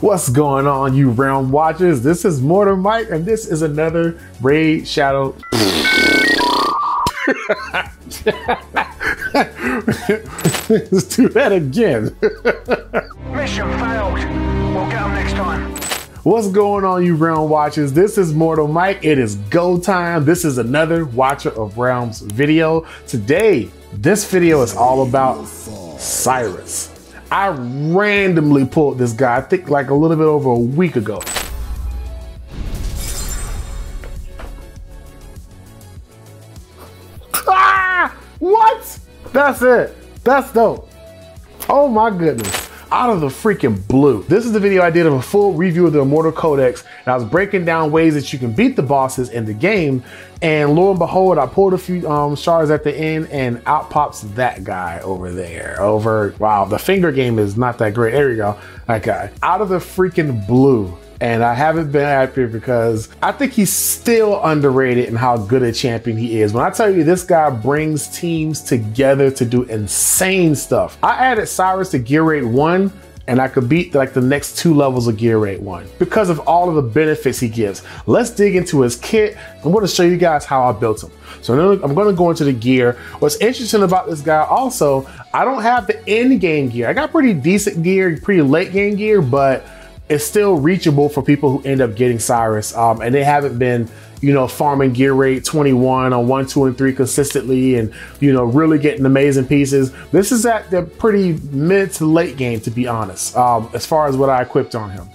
What's going on, you realm watchers? This is Mortar Mike, and this is another Raid Shadow. Let's do that again. Mission failed. We'll get them next time. What's going on, you Realm Watchers? This is Mortar Mike. It is go time. This is another Watcher of Realms video. Today, this video is all about Cyrus. I randomly pulled this guy, I think like a little bit over a week ago. Ah! What? That's it. That's dope. Oh my goodness. Out of the freaking blue. This is the video I did of a full review of the Immortal Codex, and I was breaking down ways that you can beat the bosses in the game. And lo and behold, I pulled a few um, shards at the end, and out pops that guy over there. Over, wow, the finger game is not that great. There you go, that guy. Out of the freaking blue and I haven't been happy because I think he's still underrated in how good a champion he is. When I tell you this guy brings teams together to do insane stuff. I added Cyrus to gear raid one and I could beat like the next two levels of gear raid one because of all of the benefits he gives. Let's dig into his kit. I'm to show you guys how I built him. So I'm going to go into the gear. What's interesting about this guy also, I don't have the end game gear. I got pretty decent gear, pretty late game gear, but it's still reachable for people who end up getting Cyrus. Um, and they haven't been, you know, farming gear raid 21 on one, two, and three consistently and, you know, really getting amazing pieces. This is at the pretty mid to late game, to be honest, um, as far as what I equipped on him.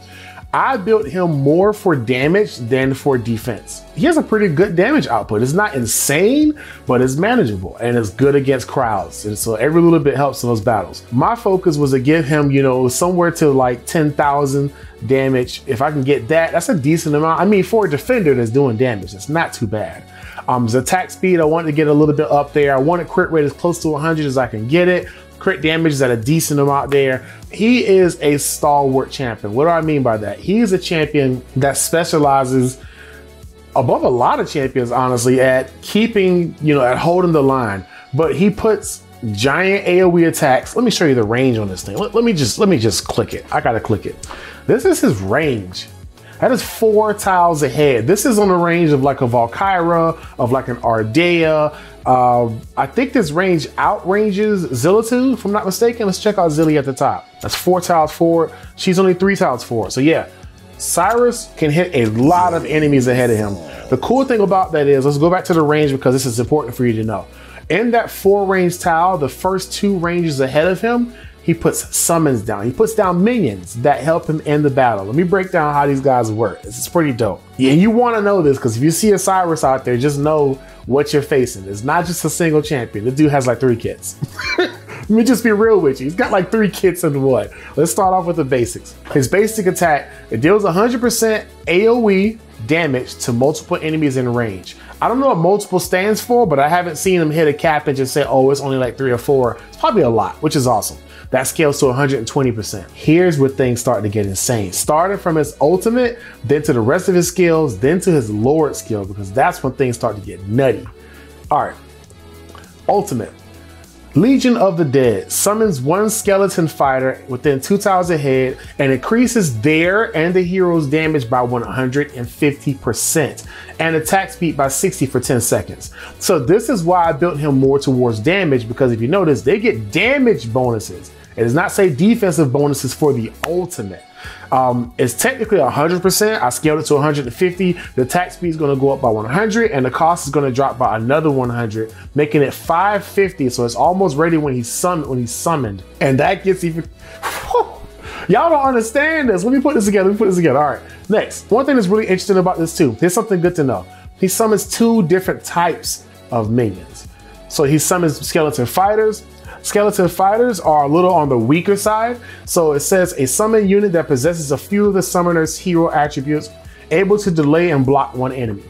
I built him more for damage than for defense. He has a pretty good damage output. It's not insane, but it's manageable and it's good against crowds. And so every little bit helps in those battles. My focus was to give him, you know, somewhere to like 10,000 damage. If I can get that, that's a decent amount. I mean, for a defender that's doing damage, it's not too bad. Um, his attack speed, I wanted to get a little bit up there. I wanted crit rate as close to 100 as I can get it. Crit damage is at a decent amount there. He is a stalwart champion. What do I mean by that? He is a champion that specializes above a lot of champions, honestly, at keeping, you know, at holding the line. But he puts giant AoE attacks. Let me show you the range on this thing. Let, let me just let me just click it. I gotta click it. This is his range. That is four tiles ahead. This is on the range of like a Valkyra, of like an Ardea. Uh, I think this range outranges Zillitu, if I'm not mistaken. Let's check out Zilly at the top. That's four tiles forward. She's only three tiles forward. So yeah, Cyrus can hit a lot of enemies ahead of him. The cool thing about that is, let's go back to the range because this is important for you to know. In that four range tile, the first two ranges ahead of him, he puts summons down. He puts down minions that help him end the battle. Let me break down how these guys work. This is pretty dope. Yeah, you want to know this because if you see a Cyrus out there, just know what you're facing. It's not just a single champion. This dude has like three kits. Let me just be real with you. He's got like three kits in one. Let's start off with the basics. His basic attack, it deals 100% AoE damage to multiple enemies in range. I don't know what multiple stands for, but I haven't seen him hit a cap and just say, oh, it's only like three or four. It's probably a lot, which is awesome. That scales to 120%. Here's where things start to get insane. Starting from his ultimate, then to the rest of his skills, then to his Lord skill, because that's when things start to get nutty. All right, ultimate. Legion of the Dead summons one skeleton fighter within two tiles ahead and increases their and the hero's damage by 150% and attack speed by 60 for 10 seconds. So this is why I built him more towards damage because if you notice, they get damage bonuses. It does not say defensive bonuses for the ultimate. Um, it's technically 100%. I scaled it to 150. The attack speed is going to go up by 100 and the cost is going to drop by another 100, making it 550. So it's almost ready when he's summoned. When he's summoned, and that gets even. Y'all don't understand this. Let me put this together. Let me put this together. All right. Next, one thing that's really interesting about this too. Here's something good to know. He summons two different types of minions. So he summons skeleton fighters Skeleton fighters are a little on the weaker side. So it says a summon unit that possesses a few of the summoner's hero attributes, able to delay and block one enemy.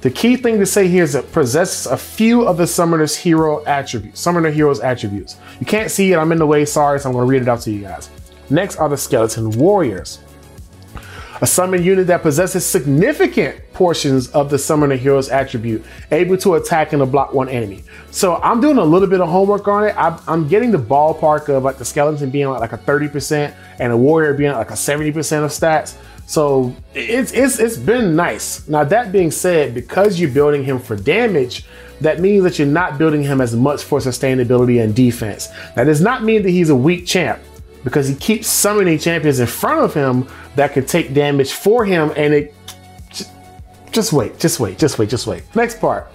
The key thing to say here is it possesses a few of the summoner's hero attributes, summoner hero's attributes. You can't see it, I'm in the way, sorry, so I'm gonna read it out to you guys. Next are the skeleton warriors. A summon unit that possesses significant portions of the summoner hero's attribute, able to attack and block one enemy. So I'm doing a little bit of homework on it. I'm, I'm getting the ballpark of like the skeleton being like, like a 30% and a warrior being like a 70% of stats. So it's it's it's been nice. Now that being said, because you're building him for damage, that means that you're not building him as much for sustainability and defense. That does not mean that he's a weak champ because he keeps summoning champions in front of him that can take damage for him and it just wait, just wait, just wait, just wait. Next part.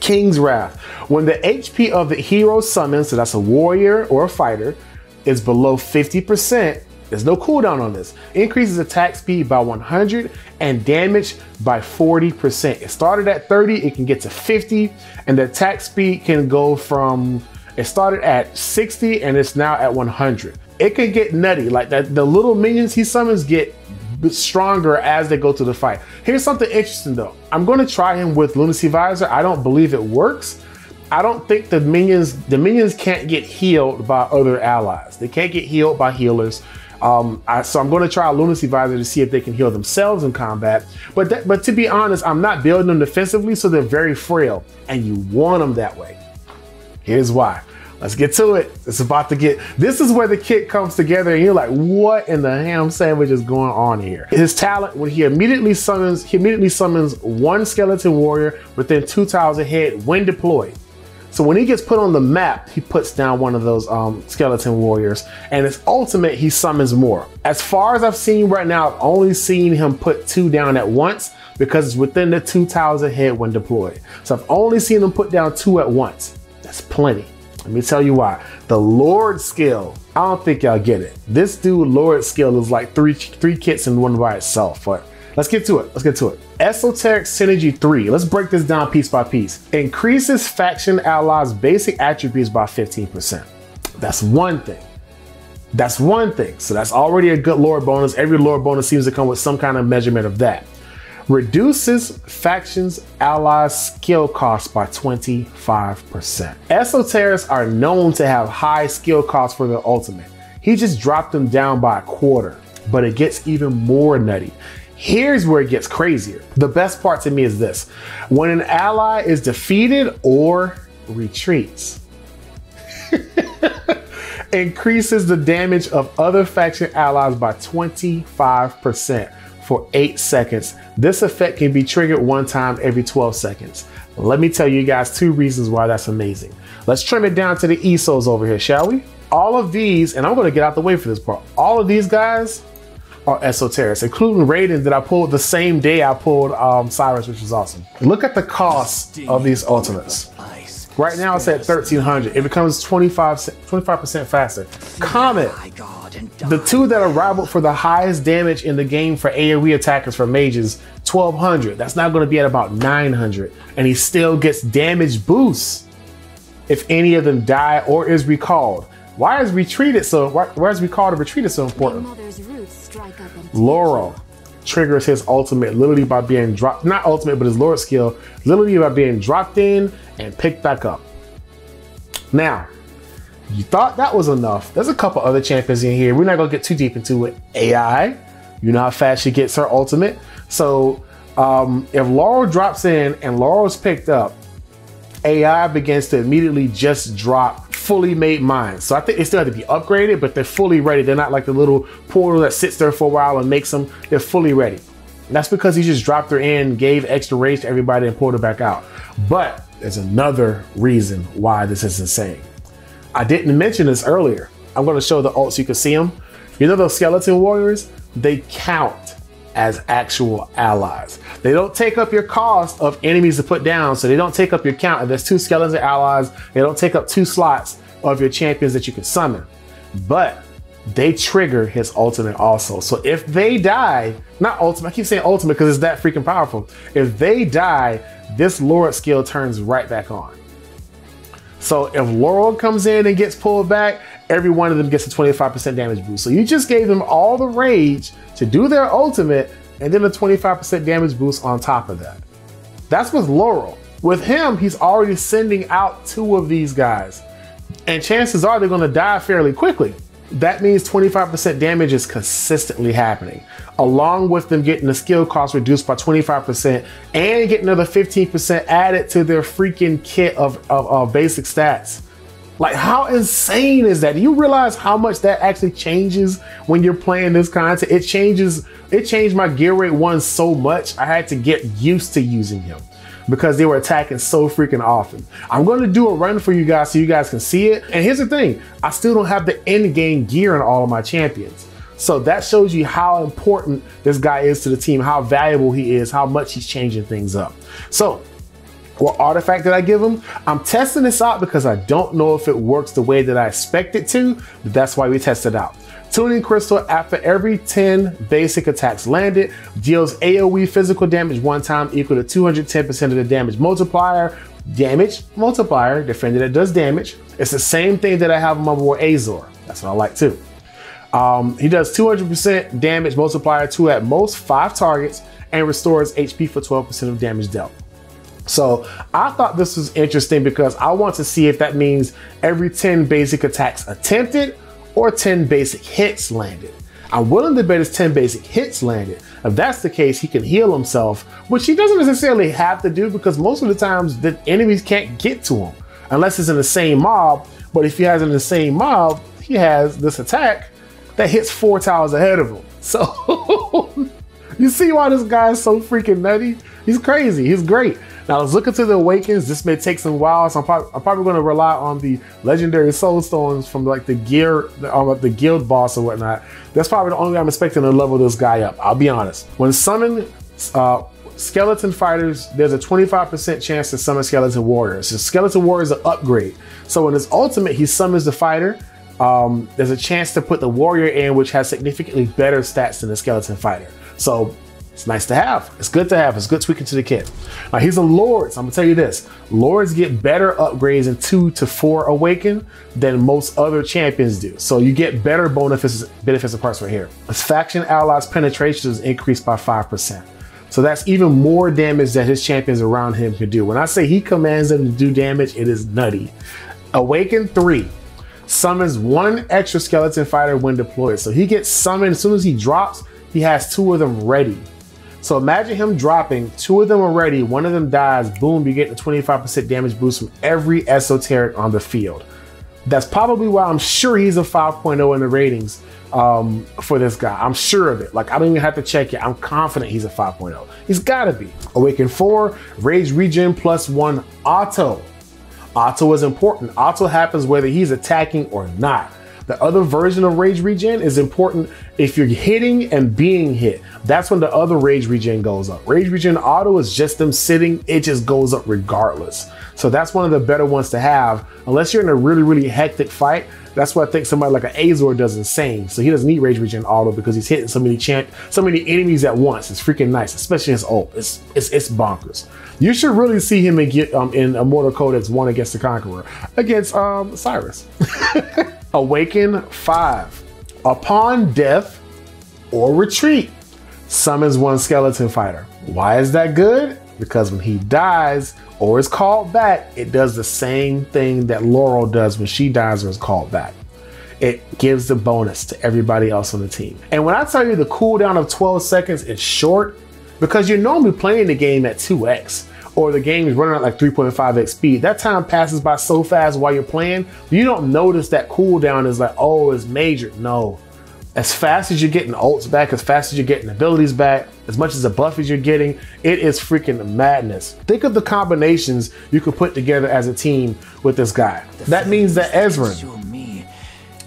King's Wrath. When the HP of the hero summoned, so that's a warrior or a fighter, is below 50%, there's no cooldown on this. Increases attack speed by 100 and damage by 40%. It started at 30, it can get to 50, and the attack speed can go from, it started at 60 and it's now at 100. It can get nutty, like that. The little minions he summons get stronger as they go through the fight. Here's something interesting though. I'm going to try him with Lunacy Visor. I don't believe it works. I don't think the minions the minions can't get healed by other allies. They can't get healed by healers. Um, I, so I'm going to try Lunacy Visor to see if they can heal themselves in combat. But that, but to be honest, I'm not building them defensively, so they're very frail, and you want them that way. Here's why. Let's get to it. It's about to get. This is where the kit comes together, and you're like, "What in the ham sandwich is going on here?" His talent when he immediately summons, he immediately summons one skeleton warrior within two tiles ahead when deployed. So when he gets put on the map, he puts down one of those um, skeleton warriors, and his ultimate, he summons more. As far as I've seen right now, I've only seen him put two down at once because it's within the two tiles ahead when deployed. So I've only seen him put down two at once. That's plenty. Let me tell you why. The Lord skill, I don't think y'all get it. This dude, Lord skill, is like three three kits in one by itself. But let's get to it. Let's get to it. Esoteric Synergy 3. Let's break this down piece by piece. Increases faction allies' basic attributes by 15%. That's one thing. That's one thing. So that's already a good lore bonus. Every lore bonus seems to come with some kind of measurement of that. Reduces factions allies skill costs by 25%. Esoterics are known to have high skill costs for their ultimate. He just dropped them down by a quarter, but it gets even more nutty. Here's where it gets crazier. The best part to me is this when an ally is defeated or retreats, increases the damage of other faction allies by 25% for 8 seconds. This effect can be triggered one time every 12 seconds. Let me tell you guys two reasons why that's amazing. Let's trim it down to the ESOs over here, shall we? All of these, and I'm gonna get out the way for this part, all of these guys are esoterics, including Raiden that I pulled the same day I pulled um, Cyrus, which was awesome. Look at the cost of these ultimates. Right now it's at 1300. It becomes 25, 25% faster. Comet. The two that are rivaled for the highest damage in the game for AoE attackers for mages, 1200. That's now going to be at about 900. And he still gets damage boosts if any of them die or is recalled. Why is retreated so? Why, why is recalled or retreated so important? Laurel triggers his ultimate literally by being dropped, not ultimate, but his Lord skill, literally by being dropped in and picked back up. Now, you thought that was enough. There's a couple other champions in here. We're not gonna get too deep into it. AI, you know how fast she gets her ultimate. So um, if Laurel drops in and Laurel's picked up, AI begins to immediately just drop fully made mines. So I think they still have to be upgraded, but they're fully ready. They're not like the little portal that sits there for a while and makes them. They're fully ready. And that's because he just dropped her in, gave extra rage to everybody, and pulled her back out. But there's another reason why this is insane. I didn't mention this earlier. I'm going to show the ults so you can see them. You know those skeleton warriors? They count as actual allies. They don't take up your cost of enemies to put down, so they don't take up your count. If there's two skeleton allies, they don't take up two slots of your champions that you can summon. But they trigger his ultimate also. So if they die, not ultimate, I keep saying ultimate because it's that freaking powerful. If they die, this Lord skill turns right back on. So if Laurel comes in and gets pulled back, every one of them gets a 25% damage boost. So you just gave them all the rage to do their ultimate and then a 25% damage boost on top of that. That's with Laurel. With him, he's already sending out two of these guys. And chances are they're going to die fairly quickly. That means 25% damage is consistently happening, along with them getting the skill cost reduced by 25% and getting another 15% added to their freaking kit of, of, of basic stats. Like, how insane is that? Do you realize how much that actually changes when you're playing this content? It changes, it changed my gear raid one so much, I had to get used to using him because they were attacking so freaking often. I'm going to do a run for you guys so you guys can see it. And here's the thing I still don't have the end game gear on all of my champions. So that shows you how important this guy is to the team, how valuable he is, how much he's changing things up. So, what artifact did I give him? I'm testing this out because I don't know if it works the way that I expect it to, but that's why we test it out. Tuning Crystal after every 10 basic attacks landed deals AoE physical damage one time equal to 210% of the damage multiplier. Damage multiplier, defender that does damage. It's the same thing that I have on my boy Azor. That's what I like too. Um, he does 200% damage multiplier to at most five targets and restores HP for 12% of damage dealt. So I thought this was interesting because I want to see if that means every 10 basic attacks attempted or 10 basic hits landed. I'm willing to bet it's 10 basic hits landed. If that's the case, he can heal himself, which he doesn't necessarily have to do because most of the times the enemies can't get to him unless it's in the same mob. But if he has in the same mob, he has this attack that hits four towers ahead of him. So you see why this guy is so freaking nutty? He's crazy. He's great. Now let's look into the awakens. This may take some while, so I'm, probably, I'm probably going to rely on the legendary soul stones from like the gear, um, the guild boss or whatnot. That's probably the only way I'm expecting to level this guy up. I'll be honest. When summoning uh, skeleton fighters, there's a 25% chance to summon skeleton warriors. So skeleton warrior is an upgrade. So in his ultimate, he summons the fighter. Um, there's a chance to put the warrior in, which has significantly better stats than the skeleton fighter. So it's nice to have. It's good to have. It's good tweaking to the kit. Now he's a Lord. So I'm gonna tell you this. Lords get better upgrades in two to four awaken than most other champions do. So you get better benefits benefits of parts right here. His faction allies penetration is increased by 5%. So that's even more damage that his champions around him can do. When I say he commands them to do damage, it is nutty. Awaken 3 summons one extra skeleton fighter when deployed. So he gets summoned as soon as he drops, he has two of them ready. So imagine him dropping, two of them already, one of them dies, boom, you get a 25% damage boost from every esoteric on the field. That's probably why I'm sure he's a 5.0 in the ratings um, for this guy. I'm sure of it. Like, I don't even have to check it. I'm confident he's a 5.0. He's gotta be. Awaken 4, Rage Regen plus 1 auto. Auto is important. Auto happens whether he's attacking or not. The other version of rage regen is important if you're hitting and being hit. That's when the other rage regen goes up. Rage regen auto is just them sitting, it just goes up regardless. So that's one of the better ones to have. Unless you're in a really, really hectic fight, that's why I think somebody like an Azor does insane. So he doesn't need rage regen auto because he's hitting so many champ, so many enemies at once. It's freaking nice, especially his ult. It's it's, it's bonkers. You should really see him in, um, in Immortal Codex one against the Conqueror against um, Cyrus. Awaken 5. Upon death or retreat, summons one skeleton fighter. Why is that good? Because when he dies or is called back, it does the same thing that Laurel does when she dies or is called back. It gives the bonus to everybody else on the team. And when I tell you the cooldown of 12 seconds is short, because you're normally playing the game at 2x or the game is running at like 3.5x speed, that time passes by so fast while you're playing, you don't notice that cooldown is like, oh, it's major. No. As fast as you're getting ults back, as fast as you're getting abilities back, as much as the buff as you're getting, it is freaking madness. Think of the combinations you could put together as a team with this guy. That means that Ezran,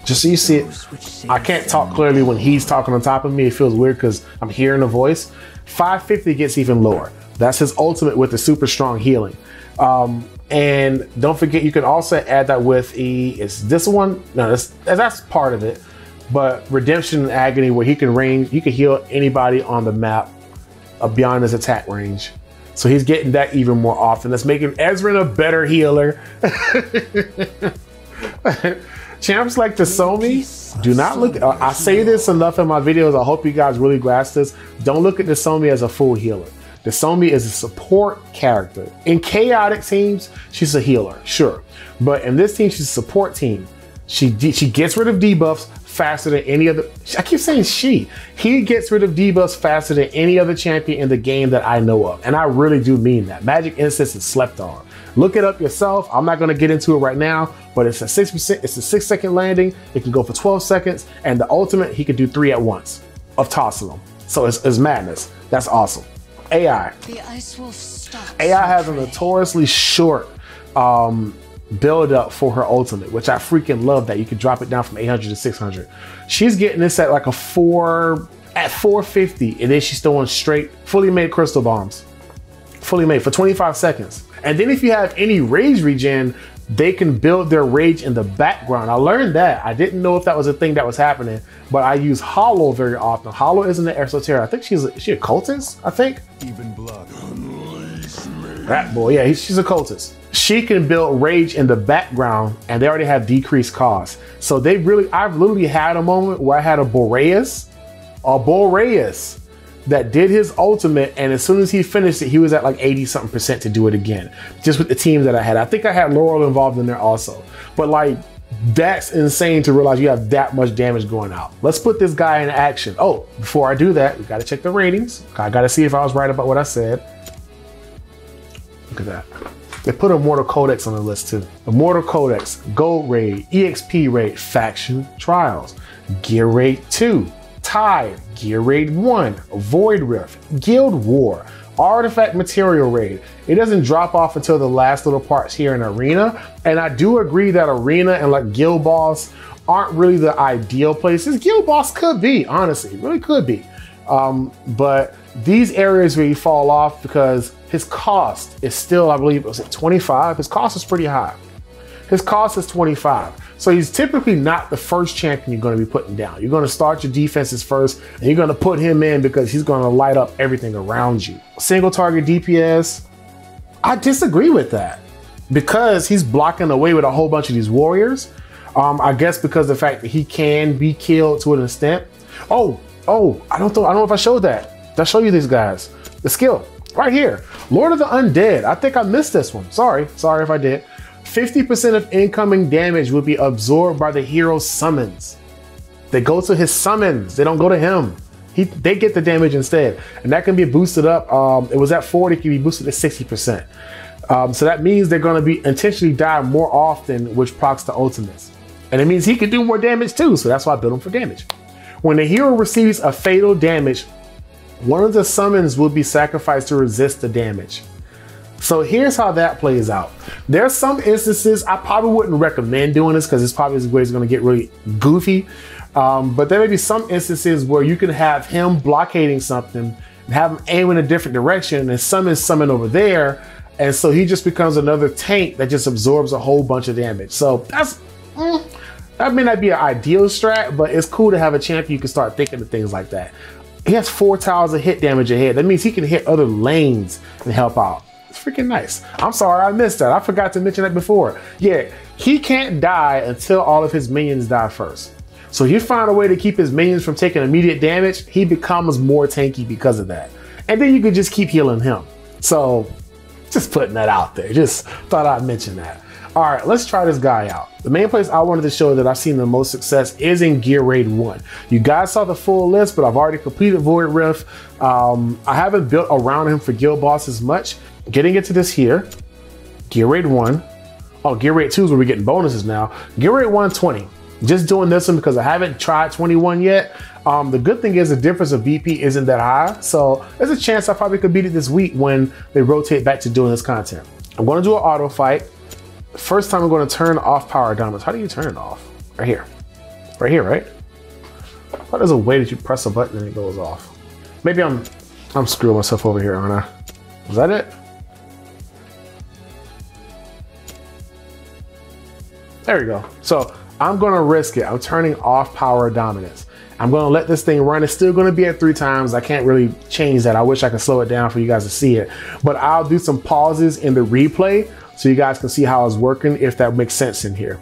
just so you see it, I can't talk clearly when he's talking on top of me. It feels weird because I'm hearing a voice. 550 gets even lower. That's his ultimate with the super strong healing. Um, and don't forget, you can also add that with E. It's this one. No, that's that's part of it. But Redemption and Agony, where he can range, he can heal anybody on the map uh, beyond his attack range. So he's getting that even more often. That's making Ezran a better healer. Champs like the Somi, do not look. Uh, I say this enough in my videos. I hope you guys really grasp this. Don't look at the Somi as a full healer. Somi is a support character. In chaotic teams, she's a healer, sure. But in this team, she's a support team. She she gets rid of debuffs, faster than any other. I keep saying she. He gets rid of debuffs faster than any other champion in the game that I know of. And I really do mean that. Magic Incense is slept on. Look it up yourself. I'm not going to get into it right now, but it's a 6%, it's a six second landing. It can go for 12 seconds. And the ultimate, he could do three at once of tossing them. So it's, it's madness. That's awesome. AI. The Ice Wolf stops. AI has a notoriously short um, build up for her ultimate, which I freaking love that you can drop it down from 800 to 600. She's getting this at like a four, at 450, and then she's throwing straight, fully made crystal bombs. Fully made for 25 seconds. And then if you have any rage regen, they can build their rage in the background. I learned that. I didn't know if that was a thing that was happening, but I use Hollow very often. Hollow isn't an Esoteric. I think she's a, she a cultist, I think. Even blood. That boy, yeah, he's, she's a cultist. She can build rage in the background, and they already have decreased cost. So they really, I've literally had a moment where I had a Boreas, a Boreas that did his ultimate, and as soon as he finished it, he was at like 80 something percent to do it again, just with the team that I had. I think I had Laurel involved in there also. But like, that's insane to realize you have that much damage going out. Let's put this guy in action. Oh, before I do that, we gotta check the ratings. I gotta see if I was right about what I said. Look at that. They put Immortal Codex on the list too. Immortal Codex, Gold Raid, EXP Raid, Faction Trials, Gear Raid 2, Tide, Gear Raid 1, Void Rift, Guild War, Artifact Material Raid. It doesn't drop off until the last little parts here in Arena. And I do agree that Arena and like Guild Boss aren't really the ideal places. Guild Boss could be, honestly, really could be. Um, but these areas where you fall off because his cost is still, I believe, it was it 25? His cost is pretty high. His cost is 25. So he's typically not the first champion you're going to be putting down. You're going to start your defenses first, and you're going to put him in because he's going to light up everything around you. Single target DPS, I disagree with that because he's blocking away with a whole bunch of these warriors. Um, I guess because of the fact that he can be killed to an extent. Oh, oh, I don't know. I don't know if I showed that. Did I show you these guys? The skill right here, Lord of the Undead. I think I missed this one. Sorry, sorry if I did. 50% of incoming damage will be absorbed by the hero's summons. They go to his summons. They don't go to him. He, they get the damage instead, and that can be boosted up. Um, it was at 40, it can be boosted to 60%. Um, so that means they're going to be intentionally die more often, which procs the ultimates. And it means he can do more damage too, so that's why I build him for damage. When the hero receives a fatal damage, one of the summons will be sacrificed to resist the damage. So here's how that plays out. There's some instances I probably wouldn't recommend doing this because it's probably where it's going to get really goofy. Um, but there may be some instances where you can have him blockading something and have him aim in a different direction and summon summon over there. And so he just becomes another tank that just absorbs a whole bunch of damage. So that's mm, that may not be an ideal strat, but it's cool to have a champion you can start thinking of things like that. He has four tiles of hit damage ahead. That means he can hit other lanes and help out. It's freaking nice. I'm sorry I missed that. I forgot to mention that before. Yeah, he can't die until all of his minions die first. So you find a way to keep his minions from taking immediate damage, he becomes more tanky because of that. And then you can just keep healing him. So just putting that out there. Just thought I'd mention that. All right, let's try this guy out. The main place I wanted to show that I've seen the most success is in Gear Raid 1. You guys saw the full list, but I've already completed Void Rift. Um, I haven't built around him for Guild Boss as much. Getting into this here, Gear Raid 1. Oh, Gear Raid 2 is where we're getting bonuses now. Gear Raid 120. Just doing this one because I haven't tried 21 yet. Um, the good thing is the difference of BP isn't that high. So there's a chance I probably could beat it this week when they rotate back to doing this content. I'm going to do an auto fight. First time I'm going to turn off power dominance. How do you turn it off? Right here. Right here, right? What is a way that you press a button and it goes off? Maybe I'm I'm screwing myself over here, aren't I? Is that it? There we go. So I'm gonna risk it. I'm turning off power dominance. I'm gonna let this thing run. It's still gonna be at three times. I can't really change that. I wish I could slow it down for you guys to see it. But I'll do some pauses in the replay so you guys can see how it's working if that makes sense in here.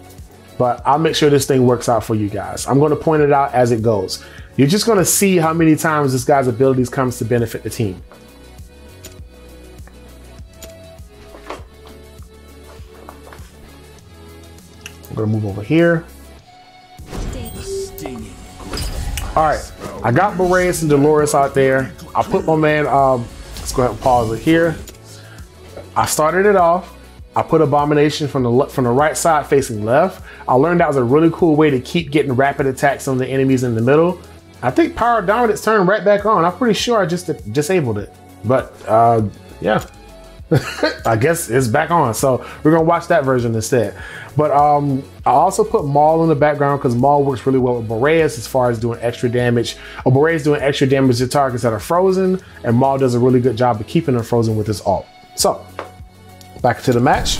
But I'll make sure this thing works out for you guys. I'm gonna point it out as it goes. You're just gonna see how many times this guy's abilities comes to benefit the team. Gonna move over here. All right, I got Boreas and Dolores out there. I put my man, um, let's go ahead and pause it here. I started it off. I put Abomination from the from the right side facing left. I learned that was a really cool way to keep getting rapid attacks on the enemies in the middle. I think Power Dominance turned right back on. I'm pretty sure I just disabled it. But uh, yeah, I guess it's back on. So we're gonna watch that version instead. But um, I also put Maul in the background because Maul works really well with Boreas as far as doing extra damage. Or Boreas doing extra damage to targets that are frozen, and Maul does a really good job of keeping them frozen with his ult. So back to the match.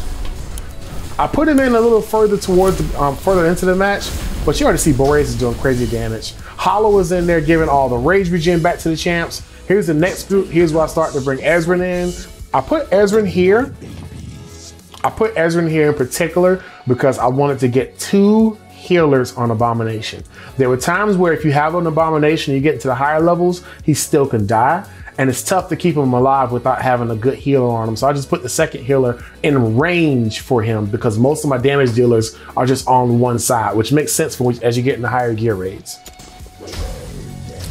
I put him in a little further towards the, um, further into the match, but you already see Boreas is doing crazy damage. Hollow is in there giving all the rage regen back to the champs. Here's the next group. Here's where I start to bring Ezreal in. I put Ezreal here. I put Ezreal here in particular because I wanted to get two healers on Abomination. There were times where if you have an Abomination, you get into the higher levels, he still can die. And it's tough to keep him alive without having a good healer on him. So I just put the second healer in range for him because most of my damage dealers are just on one side, which makes sense for as you get in the higher gear raids.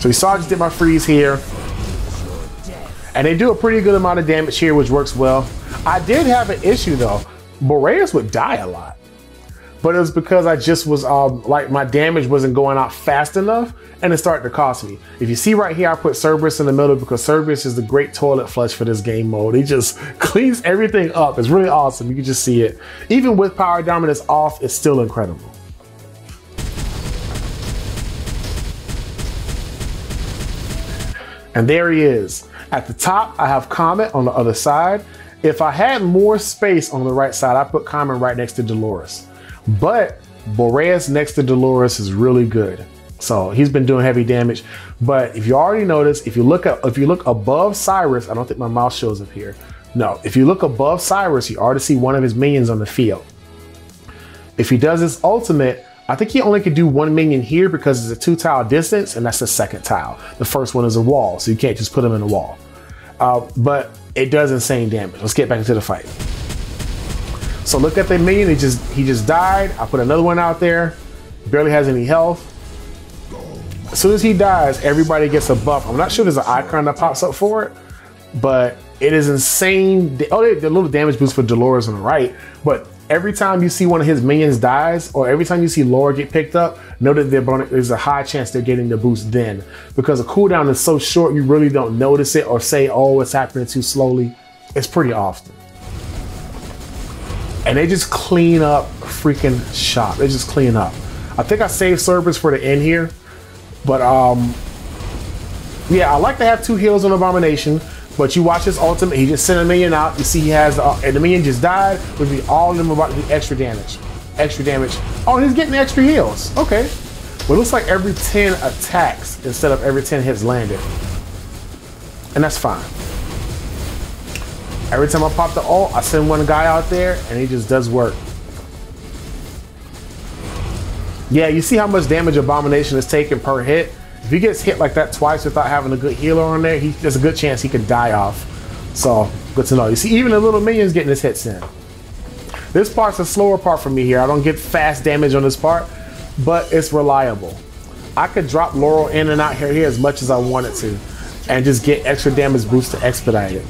So you saw I just did my freeze here. And they do a pretty good amount of damage here, which works well. I did have an issue though. Boreas would die a lot. But it was because I just was um, like my damage wasn't going out fast enough and it started to cost me. If you see right here, I put Cerberus in the middle because Cerberus is the great toilet flush for this game mode. He just cleans everything up. It's really awesome. You can just see it. Even with power dominance off, it's still incredible. And there he is. At the top, I have Comet on the other side. If I had more space on the right side, I put Comet right next to Dolores. But Boreas next to Dolores is really good. So he's been doing heavy damage. But if you already noticed, if you look up, if you look above Cyrus, I don't think my mouse shows up here. No, if you look above Cyrus, you already see one of his minions on the field. If he does his ultimate, I think he only could do one minion here because it's a two tile distance, and that's the second tile. The first one is a wall, so you can't just put him in a wall. Uh, but it does insane damage. Let's get back into the fight. So look at the minion. He just he just died. I put another one out there. Barely has any health. As soon as he dies, everybody gets a buff. I'm not sure there's an icon that pops up for it, but it is insane. Oh, the little damage boost for Dolores on the right, but every time you see one of his minions dies, or every time you see Laurel get picked up, know that there's a high chance they're getting the boost then. Because the cooldown is so short, you really don't notice it or say, oh, it's happening too slowly. It's pretty often. And they just clean up freaking shop. They just clean up. I think I saved Cerberus for the end here. But um yeah, I like to have two heals on Abomination. But you watch his ultimate, he just sent a minion out. You see he has, uh, and the minion just died, which means all of them about to do extra damage. Extra damage. Oh, he's getting extra heals. Okay. But it looks like every 10 attacks instead of every 10 hits landed. And that's fine. Every time I pop the ult, I send one guy out there and he just does work. Yeah, you see how much damage Abomination is taking per hit? If he gets hit like that twice without having a good healer on there, he, there's a good chance he could die off. So, good to know. You see, even the little minions getting his hits in. This part's a slower part for me here. I don't get fast damage on this part, but it's reliable. I could drop Laurel in and out here, here as much as I wanted to and just get extra damage boost to expedite it.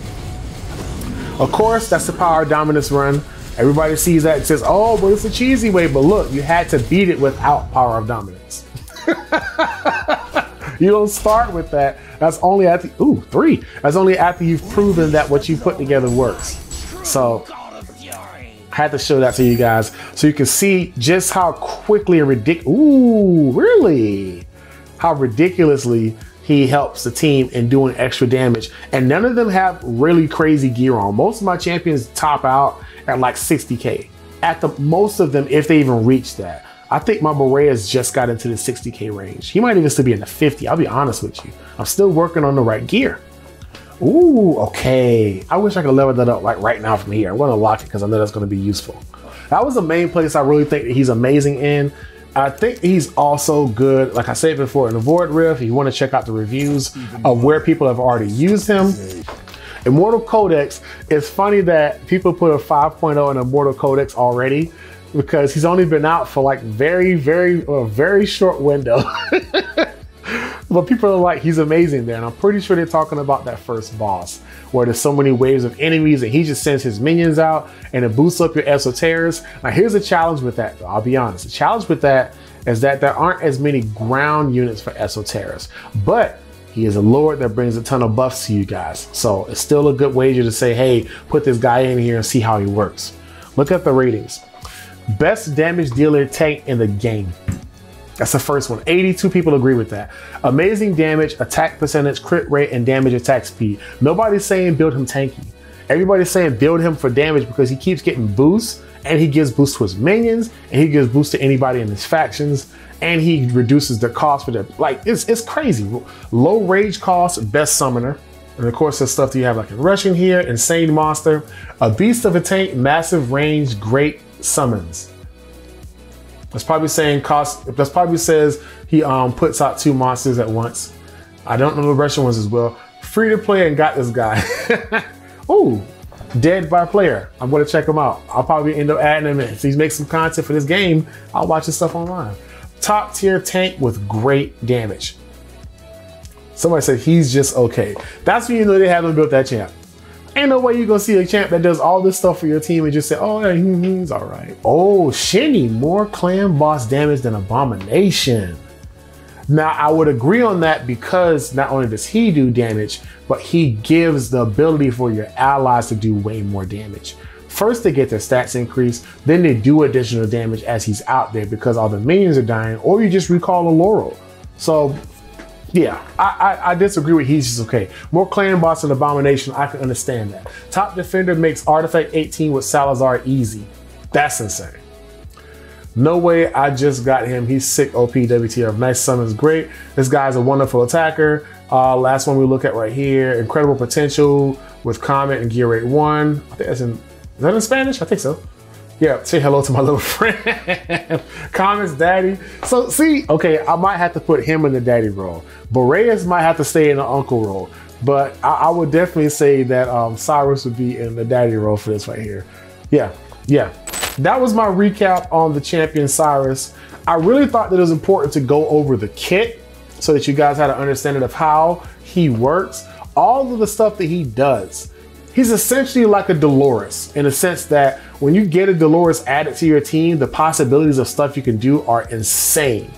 Of course, that's the power of dominance run. Everybody sees that and says, oh, but it's a cheesy way. But look, you had to beat it without power of dominance. you don't start with that. That's only after ooh three. That's only after you've proven that what you put together works. So I had to show that to you guys so you can see just how quickly and ridiculous. Ooh, really? How ridiculously he helps the team in doing extra damage. And none of them have really crazy gear on. Most of my champions top out at like 60k. At the most of them, if they even reach that. I think my Boreas just got into the 60k range. He might even still be in the 50. I'll be honest with you. I'm still working on the right gear. Ooh, okay. I wish I could level that up like right now from here. I want to lock it because I know that's going to be useful. That was the main place I really think he's amazing in. I think he's also good, like I said before, in the Void Rift. If you want to check out the reviews of where people have already used him. Immortal Codex, it's funny that people put a 5.0 in Immortal Codex already because he's only been out for like very, very, a very short window. but people are like, he's amazing there. And I'm pretty sure they're talking about that first boss where there's so many waves of enemies and he just sends his minions out and it boosts up your esoteras. Now, here's a challenge with that. I'll be honest. The challenge with that is that there aren't as many ground units for esoteras, but he is a lord that brings a ton of buffs to you guys. So it's still a good wager to say, hey, put this guy in here and see how he works. Look at the ratings. Best damage dealer tank in the game. That's the first one. 82 people agree with that. Amazing damage, attack percentage, crit rate, and damage attack speed. Nobody's saying build him tanky. Everybody's saying build him for damage because he keeps getting boosts and he gives boosts to his minions and he gives boosts to anybody in his factions and he reduces the cost for the like it's it's crazy. Low rage cost, best summoner. And of course, there's stuff that you have like a Russian here, insane monster, a beast of a tank, massive range, great summons. That's probably saying cost. That's probably says he um puts out two monsters at once. I don't know the Russian ones as well. Free to play and got this guy. Ooh, dead by player. I'm gonna check him out. I'll probably end up adding him in. If he's making some content for this game, I'll watch his stuff online. Top tier tank with great damage. Somebody said he's just okay. That's when you know they haven't built that champ. Ain't no way you're gonna see a champ that does all this stuff for your team and just say, oh, yeah, he's all right. Oh, Shinny, more clan boss damage than Abomination. Now, I would agree on that because not only does he do damage, but he gives the ability for your allies to do way more damage. First, they get their stats increased, then they do additional damage as he's out there because all the minions are dying, or you just recall a Laurel. So yeah, I, I, I, disagree with he's just okay. More clan boss and abomination, I can understand that. Top defender makes artifact 18 with Salazar easy. That's insane. No way I just got him. He's sick OP WTF. Nice summons great. This guy's a wonderful attacker. Uh, last one we look at right here. Incredible potential with Comet and Gear Raid 1. I think that's in, is that in Spanish? I think so. Yeah, say hello to my little friend. Comet's daddy. So see, okay, I might have to put him in the daddy role. Boreas might have to stay in the uncle role. But I, I would definitely say that um, Cyrus would be in the daddy role for this right here. Yeah, yeah. That was my recap on the champion Cyrus. I really thought that it was important to go over the kit so that you guys had an understanding of how he works, all of the stuff that he does. He's essentially like a Dolores in the sense that when you get a Dolores added to your team, the possibilities of stuff you can do are insane.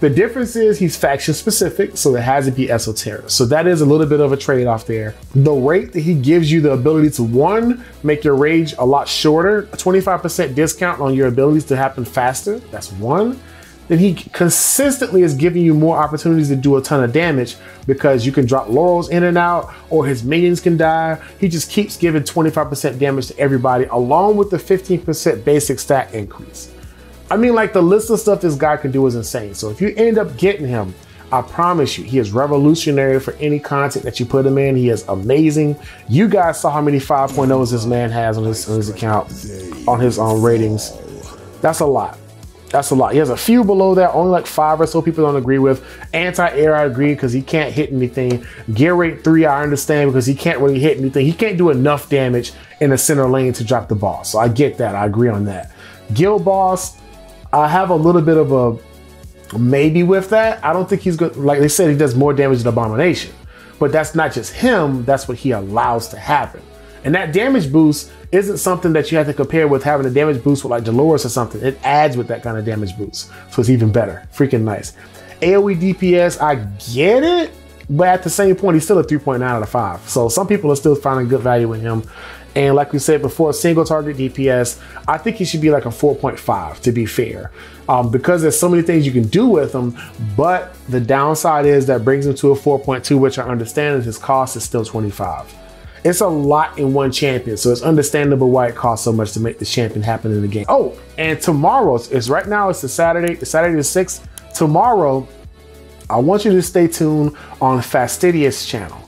The difference is he's faction specific, so it has to be esoteric. So that is a little bit of a trade off there. The rate that he gives you the ability to one, make your rage a lot shorter, a 25% discount on your abilities to happen faster. That's one then he consistently is giving you more opportunities to do a ton of damage because you can drop laurels in and out or his minions can die. He just keeps giving 25% damage to everybody along with the 15% basic stat increase. I mean, like the list of stuff this guy can do is insane. So if you end up getting him, I promise you, he is revolutionary for any content that you put him in. He is amazing. You guys saw how many 5.0s this man has on his, on his account, on his um, ratings. That's a lot. That's a lot. He has a few below that, only like five or so people don't agree with. Anti-air, I agree because he can't hit anything. Gear raid three, I understand because he can't really hit anything. He can't do enough damage in the center lane to drop the boss. So I get that. I agree on that. Guild boss, I have a little bit of a maybe with that. I don't think he's good. Like they said, he does more damage than Abomination. But that's not just him. That's what he allows to happen. And that damage boost isn't something that you have to compare with having a damage boost with like Dolores or something. It adds with that kind of damage boost. So it's even better. Freaking nice. AoE DPS, I get it, but at the same point, he's still a 3.9 out of 5. So some people are still finding good value in him. And like we said before, single target DPS, I think he should be like a 4.5 to be fair. Um, because there's so many things you can do with him, but the downside is that brings him to a 4.2, which I understand is his cost is still 25. It's a lot in one champion, so it's understandable why it costs so much to make the champion happen in the game. Oh, and tomorrow, it's right now, it's the Saturday, the Saturday the 6th. Tomorrow, I want you to stay tuned on Fastidious channel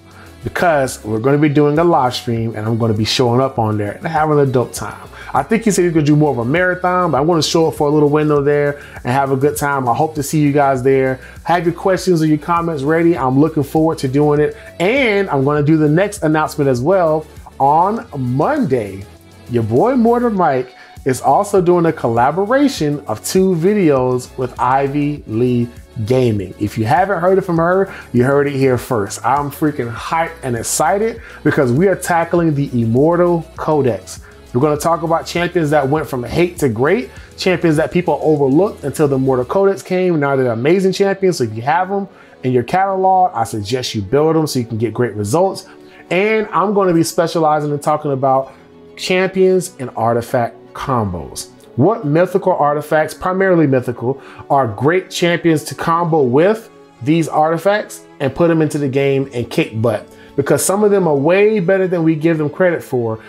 because we're going to be doing a live stream and I'm going to be showing up on there and having a dope time. I think he said he's gonna do more of a marathon, but I want to show up for a little window there and have a good time. I hope to see you guys there. Have your questions or your comments ready. I'm looking forward to doing it. And I'm gonna do the next announcement as well on Monday. Your boy Mortar Mike is also doing a collaboration of two videos with Ivy Lee Gaming. If you haven't heard it from her, you heard it here first. I'm freaking hyped and excited because we are tackling the Immortal Codex. We're going to talk about champions that went from hate to great, champions that people overlooked until the Immortal Codex came. Now they're amazing champions. So if you have them in your catalog, I suggest you build them so you can get great results. And I'm going to be specializing in talking about champions and artifact combos. What mythical artifacts, primarily mythical, are great champions to combo with these artifacts and put them into the game and kick butt? Because some of them are way better than we give them credit for,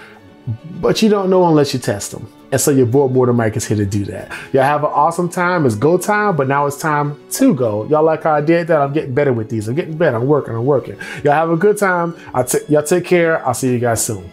but you don't know unless you test them. And so your board Mortar Mike is here to do that. Y'all have an awesome time. It's go time, but now it's time to go. Y'all like how I did that? I'm getting better with these. I'm getting better. I'm working. I'm working. Y'all have a good time. I'll y'all take care. I'll see you guys soon.